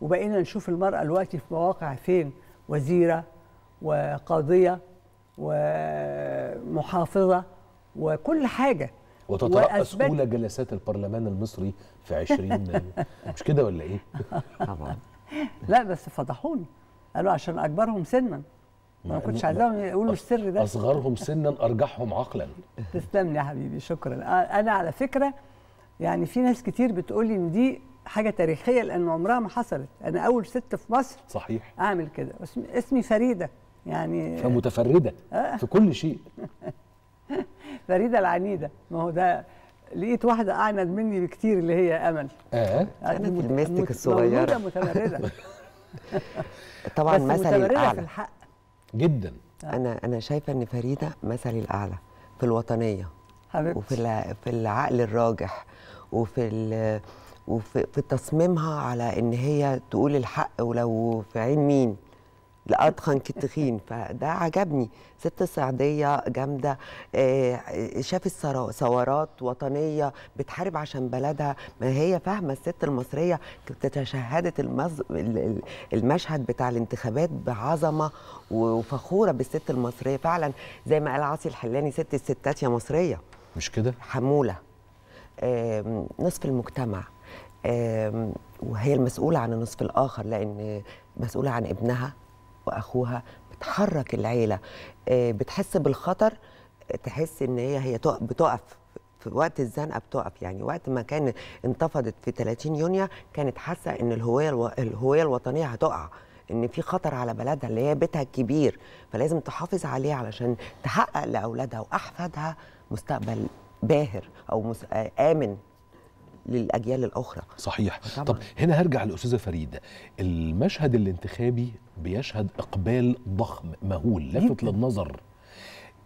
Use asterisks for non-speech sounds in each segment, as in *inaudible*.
وبقينا نشوف المرأة دلوقتي في مواقع فين؟ وزيرة وقاضية ومحافظة وكل حاجة. وتترأس أولى جلسات البرلمان المصري في 20 *laughs* مش كده ولا إيه؟ طبعا. *laughs* لا بس فضحوني. قالوا عشان أكبرهم سنا. ما كنتش عايزاهم يقولوا السر ده. أصغرهم سنا أرجحهم عقلا. تسلم لي يا حبيبي شكرا. أنا على فكرة يعني في ناس كتير بتقول لي إن دي حاجة تاريخية لأن عمرها ما حصلت. أنا أول ست في مصر صحيح. أعمل كده. اسمي, فريدة. يعني فمتفردة في كل شيء. *laughs* فريدة العنيدة. ما هو ده لقيت واحدة أعند مني بكتير اللي هي أمل. آه. مت- تلميذتك مت- الصغيرة. مولودة متمرده *laughs* طبعا مثلي متمرده في الأعلى. الحق. جدا. أنا أنا شايفة إن فريدة مثلي الأعلى. في الوطنية. حبيبتي. وفي في العقل الراجح. وفي ال- وفي في تصميمها على إن هي تقول الحق ولو في عين مين. لأتخن كتخين. *laughs* فده عجبني. ست صعيدية جامدة. آه، شافت ثورات وطنية بتحارب عشان بلدها. ما هي فاهمة الست المصرية تشهدت المز... ال- ال- المشهد بتاع الانتخابات بعظمة وفخورة بالست المصرية. فعلا زي ما قال عاصي الحلاني ست الستات يا مصرية. مش كده؟ حمولة. نصف المجتمع. وهي المسؤولة عن النصف الآخر لأن مسؤولة عن ابنها وأخوها بتحرك العيلة. آه، بتحس بالخطر تحس إن هي هي تق- بتقف في وقت الزنقة بتقف. يعني وقت ما كان انتفضت في 30 يونيو كانت حاسة إن الهوية ألو... الهوية الوطنية هتقع إن في خطر على بلدها اللي هي بيتها الكبير. فلازم تحافظ عليه علشان تحقق لأولادها وأحفادها مستقبل باهر أو مس... آه، آمن. للأجيال الأخرى صحيح طبعاً. طب هنا هرجع لأستاذة فريدة المشهد الانتخابي بيشهد إقبال ضخم مهول لافت جداً. للنظر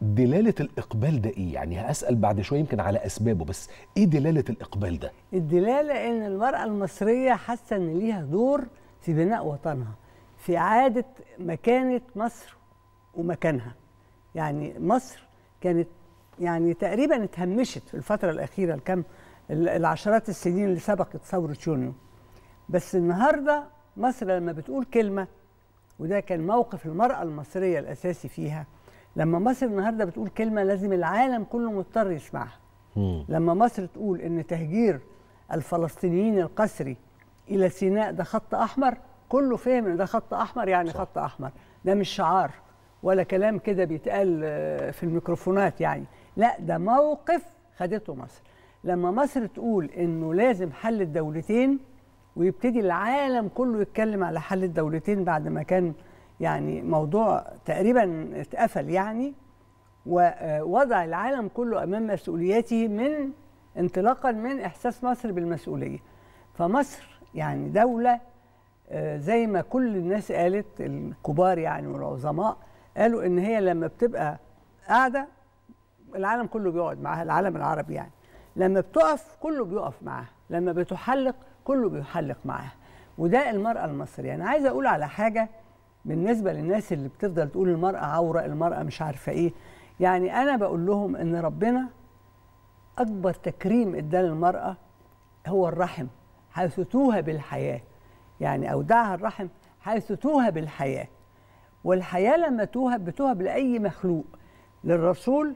دلالة الإقبال ده إيه؟ يعني هسأل بعد شوية يمكن على أسبابه بس إيه دلالة الإقبال ده؟ الدلالة إن المرأة المصرية حاسة إن ليها دور في بناء وطنها في إعادة مكانة مصر ومكانها يعني مصر كانت يعني تقريبا اتهمشت في الفترة الأخيرة الكم ال- العشرات السنين اللي سبقت ثورة يونيو. بس النهارده مصر لما بتقول كلمة وده كان موقف المرأة المصرية الأساسي فيها لما مصر النهارده بتقول كلمة لازم العالم كله مضطر يسمعها. مم. لما مصر تقول إن تهجير الفلسطينيين القسري إلى سيناء ده خط أحمر كله فهم إن ده خط أحمر يعني صح. خط أحمر. ده مش شعار ولا كلام كده بيتقال آه، في الميكروفونات يعني. لا ده موقف خدته مصر. لما مصر تقول إنه لازم حل الدولتين ويبتدي العالم كله يتكلم على حل الدولتين بعد ما كان يعني موضوع تقريبا اتقفل يعني ووضع العالم كله أمام مسؤولياته من انطلاقا من إحساس مصر بالمسؤولية. فمصر يعني دولة آه، زي ما كل الناس قالت الكبار يعني والعظماء قالوا إن هي لما بتبقى قاعدة العالم كله بيقعد معاها العالم العربي يعني. لما بتقف كله بيقف معاها لما بتحلق كله بيحلق معاها وده المرأة المصرية. أنا عايزة أقول على حاجة بالنسبة للناس اللي بتفضل تقول المرأة عورة المرأة مش عارفة إيه. يعني أنا بقول لهم إن ربنا أكبر تكريم إداه للمرأة هو الرحم حيث توهب الحياة يعني أودعها الرحم حيث توهب الحياة والحياة لما توهب بتوهب لأي مخلوق للرسول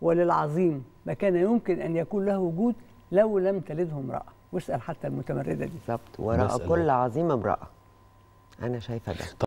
وللعظيم ما كان يمكن أن يكون له وجود لو لم تلده امرأة. واسأل حتى المتمردة دي. بالظبط وراء. كل عظيمه امرأة. أنا شايفة ده.